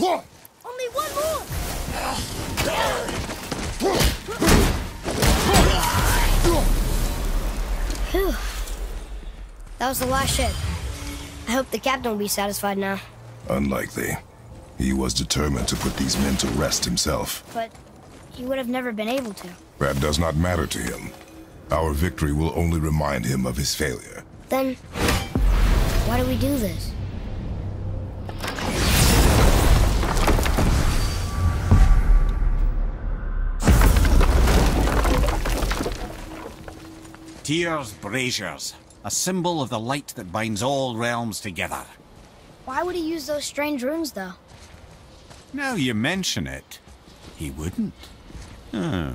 Only one more! That was the last ship. I hope the captain will be satisfied now. Unlikely. He was determined to put these men to rest himself. But he would have never been able to. That does not matter to him. Our victory will only remind him of his failure. Then, why do we do this? Tyr's braziers, a symbol of the light that binds all realms together. Why would he use those strange runes, though? Now you mention it, he wouldn't. Huh.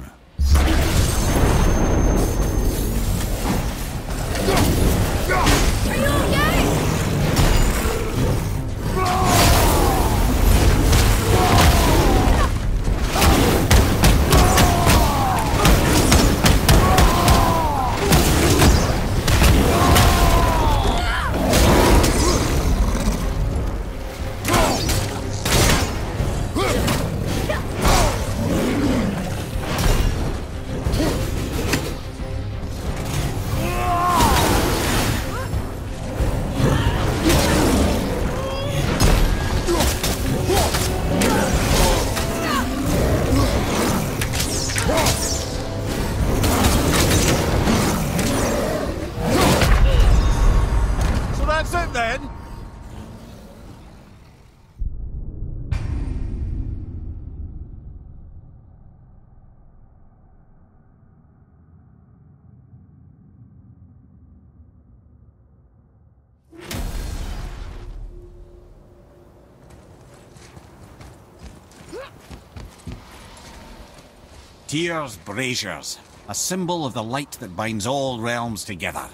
Tyr's braziers, a symbol of the light that binds all realms together.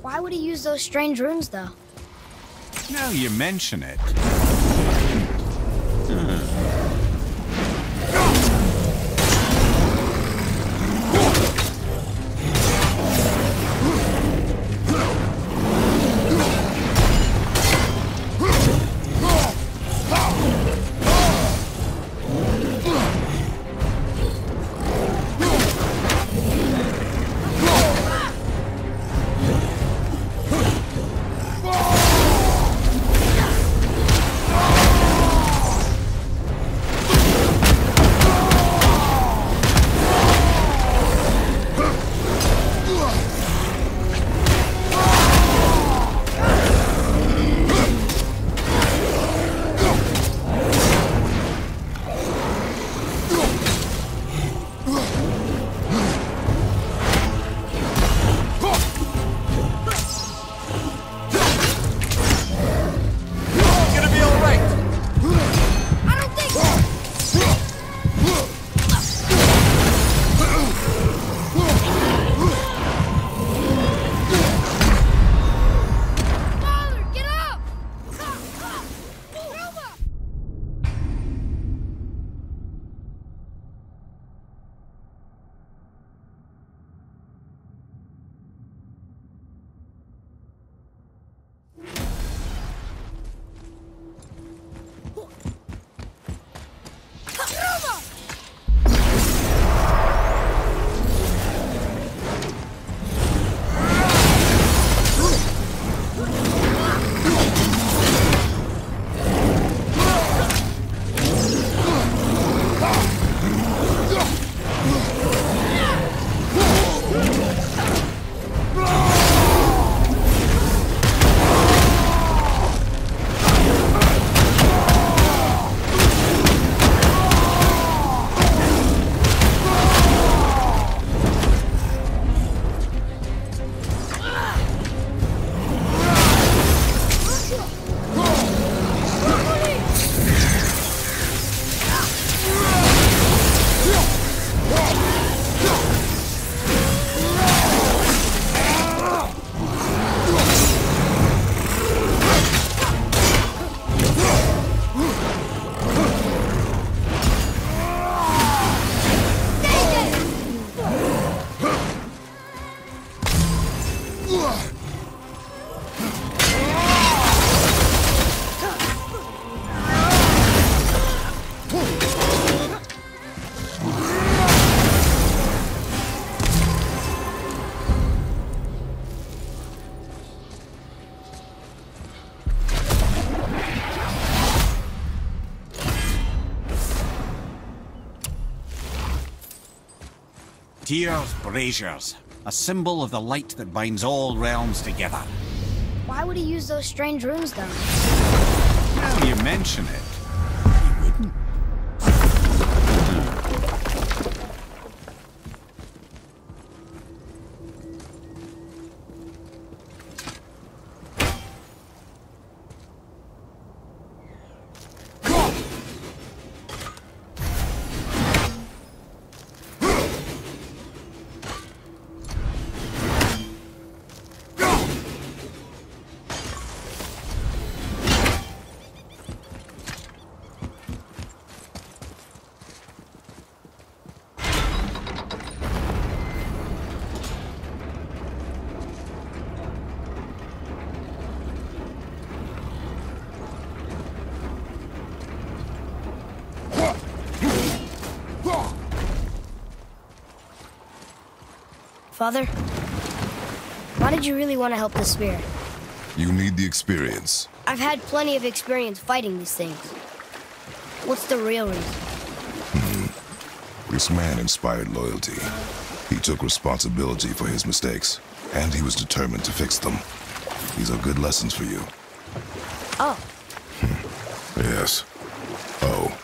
Why would he use those strange runes, though? Now you mention it. Gonna Tyr's, braziers, a symbol of the light that binds all realms together. Why would he use those strange runes, though? Now you mention it, Father? Why did you really want to help the spirit? You need the experience. I've had plenty of experience fighting these things. What's the real reason? Hmm. This man inspired loyalty. He took responsibility for his mistakes, and he was determined to fix them. These are good lessons for you. Oh, hmm. Yes. Oh.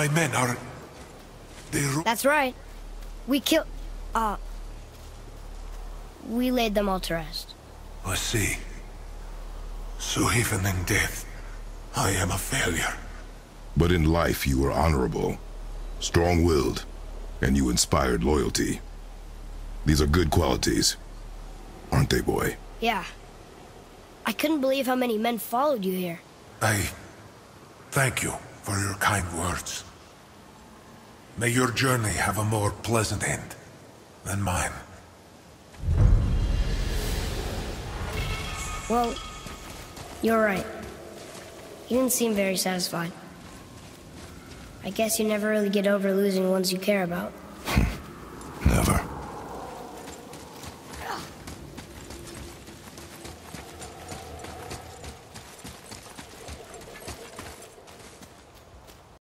My men are... They... that's right. We killed... Uh... We laid them all to rest. I see. So even in death, I am a failure. But in life, you were honorable, strong-willed, and you inspired loyalty. These are good qualities, aren't they, boy? Yeah. I couldn't believe how many men followed you here. I... Thank you for your kind words. May your journey have a more pleasant end than mine. Well, you're right. You didn't seem very satisfied. I guess you never really get over losing ones you care about.